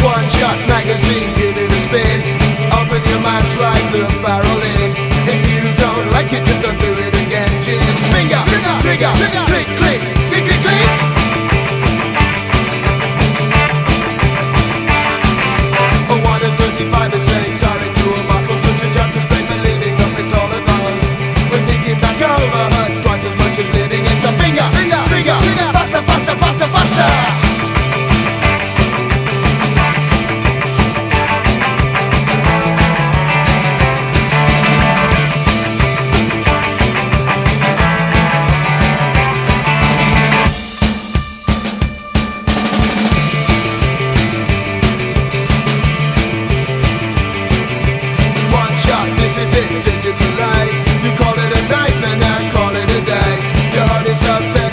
One shot magazine, give it a spin. Open your minds like the barrel in If you don't like it, just don't do it again. Finger, trigger, click, click, click, sorry Such a to all back over hurts twice as much as living finger, trigger. Faster, faster, faster, faster. This is it, digital light You call it a night, man, I call it a day. Your heart is suspect